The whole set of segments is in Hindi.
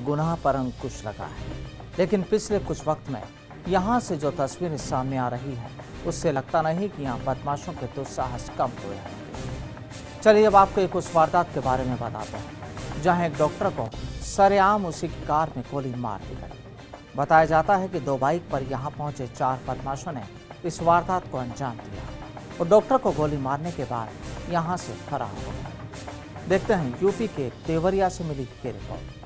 गुनाह पर अंकुश लगा है। लेकिन पिछले कुछ वक्त में यहाँ से जो तस्वीरें सामने आ रही हैं, उससे लगता नहीं कि यहाँ बदमाशों के दुस्साहस कम हुए हैं। चलिए अब आपको एक उस वारदात के बारे में बताते हैं, जहाँ एक डॉक्टर को सरेआम उसी की कार में गोली मार दी गई। बताया जाता है कि दो बाइक पर यहाँ पहुँचे चार बदमाशों ने इस वारदात को अंजाम दिया और डॉक्टर को गोली मारने के बाद यहाँ से फरार हो गया देखते हैं, यूपी के देवरिया से मिली ये रिपोर्ट।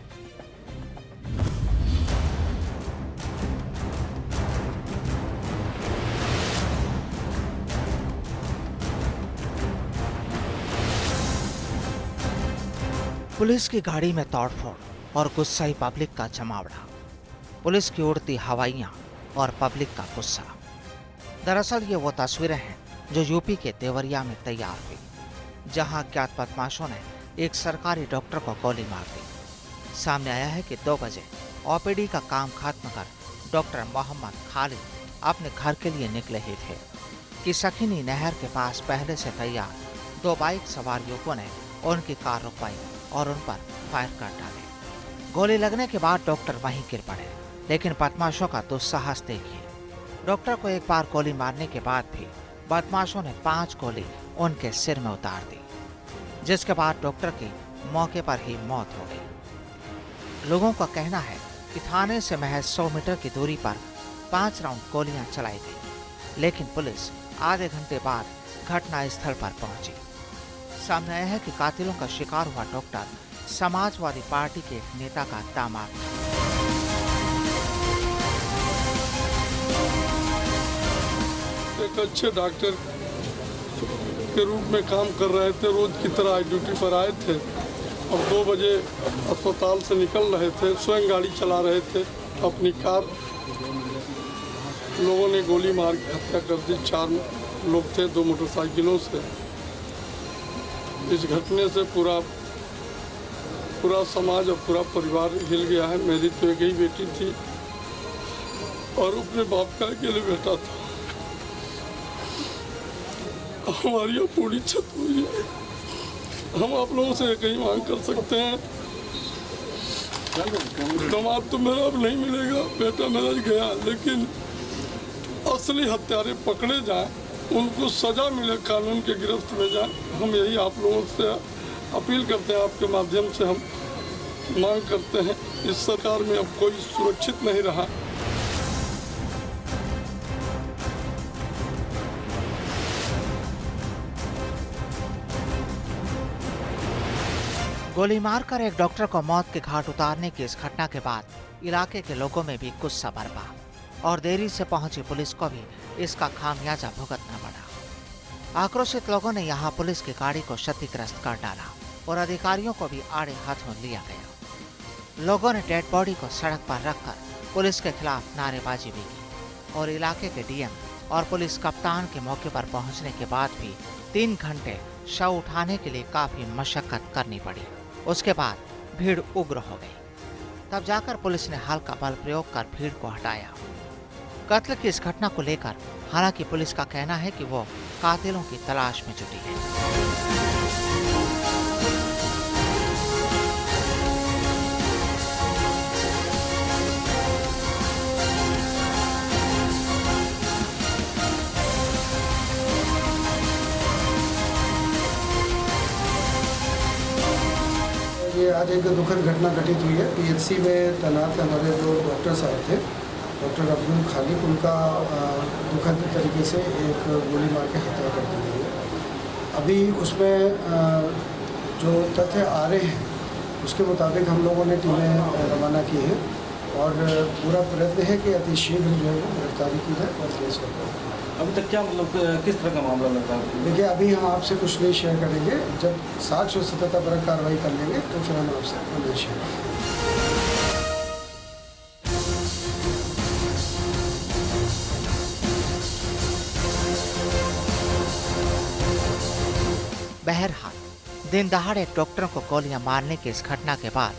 पुलिस की गाड़ी में तोड़फोड़ और गुस्साई पब्लिक का जमावड़ा। पुलिस की उड़ती हवाइयाँ और पब्लिक का गुस्सा। दरअसल ये वो तस्वीरें हैं जो यूपी के देवरिया में तैयार हुई, जहाँ अज्ञात बदमाशों ने एक सरकारी डॉक्टर को गोली मार दी। सामने आया है कि दो बजे ओपीडी का काम खत्म कर डॉक्टर मोहम्मद खालिद अपने घर के लिए निकले ही थे। कि सखीनी नहर के पास पहले से तैयार, दो बाइक सवार युवकों ने उनकी कार रुकवाई और उन पर फायर कर डाले। गोली लगने के बाद डॉक्टर वहीं गिर पड़े, लेकिन बदमाशों का दुस्साहस देखिए। डॉक्टर को एक बार गोली मारने के बाद भी बदमाशों ने पाँच गोली उनके सिर में उतार दी, जिसके बाद डॉक्टर की मौके पर ही मौत हो गई। लोगों का कहना है कि थाने से महज 100 मीटर की दूरी पर पाँच राउंड गोलियाँ चलाई गई, लेकिन पुलिस आधे घंटे बाद घटना स्थल पर पहुँची। सामने आया है कि कातिलों का शिकार हुआ डॉक्टर। समाजवादी पार्टी के नेता का दामाद। एक अच्छे डॉक्टर के रूप में काम कर रहे थे, रोज की तरह ड्यूटी पर आए थे। और दो बजे अस्पताल से निकल रहे थे, स्वयं गाड़ी चला रहे थे, अपनी कार। लोगों ने गोली मार के हत्या कर दी, चार लोग थे, दो मोटरसाइकिलों से। इस घटने से पूरा पूरा समाज और पूरा परिवार हिल गया है। मेरी तो एक ही बेटी थी और अपने बाप का अकेले बेटा था। हमारी अब पूरी छत हुई है। हम आप लोगों से कहीं मांग कर सकते हैं। दमाद तो मेरा अब नहीं मिलेगा। बेटा मेरा गया, लेकिन असली हत्यारे पकड़े जाएँ। उनको सजा मिले कानून के गिरफ्त में जाए हम यही आप लोगों से अपील करते हैं, आपके माध्यम से हम मांग करते हैं, इस सरकार में अब कोई सुरक्षित नहीं रहा। गोली मारकर एक डॉक्टर को मौत के घाट उतारने की इस घटना के बाद इलाके के लोगों में भी गुस्सा बरपा और देरी से पहुँची पुलिस को भी इसका खामियाजा भुगतना पड़ा। आक्रोशित लोगों ने यहाँ पुलिस की गाड़ी को क्षतिग्रस्त कर डाला और अधिकारियों को भी आड़े हाथों लिया गया। लोगों ने डेड बॉडी को सड़क पर रखकर पुलिस के खिलाफ नारेबाजी भी की और इलाके के डीएम और पुलिस कप्तान के मौके पर पहुँचने के बाद भी तीन घंटे शव उठाने के लिए काफ़ी मशक्कत करनी पड़ी। उसके बाद भीड़ उग्र हो गई। तब जाकर पुलिस ने हल्का बल प्रयोग कर भीड़ को हटाया। कत्ल की इस घटना को लेकर हालाँकि पुलिस का कहना है कि वो कातिलों की तलाश में जुटी है। ये आज एक दुखद घटना घटित हुई है। पीएचसी में तैनात हमारे जो डॉक्टर साहब थे डॉक्टर अब्दुल खालिक उनका दुखद तरीके से एक गोली मार के हत्या कर दी गई है। अभी उसमें जो तथ्य आ रहे हैं उसके मुताबिक हम लोगों ने टीमें रवाना की हैं और पूरा प्रयत्न है कि अति शीघ्र जो है वो गिरफ्तारी की जाए और केस कर अभी तक क्या मतलब किस तरह का मामला लग है? देखिए अभी हम आपसे कुछ नहीं शेयर करेंगे। जब साक्ष्य और सत्यतापरक कार्रवाई कर लेंगे तो फिर हम आपसे शेयर करेंगे। दिन दहाड़े डॉक्टरों को गोलियाँ मारने की इस घटना के बाद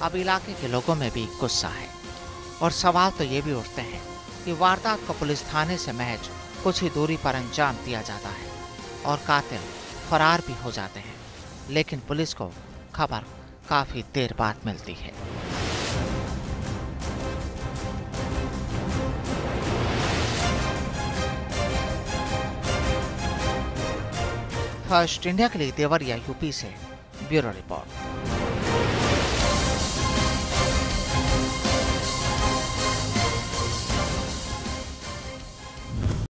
अब इलाके के लोगों में भी गुस्सा है। और सवाल तो ये भी उठते हैं कि वारदात को पुलिस थाने से महज कुछ ही दूरी पर अंजाम दिया जाता है और कातिल फरार भी हो जाते हैं। लेकिन पुलिस को खबर काफ़ी देर बाद मिलती है। फ़र्स्ट इंडिया के लिए देवरिया यूपी से ब्यूरो रिपोर्ट।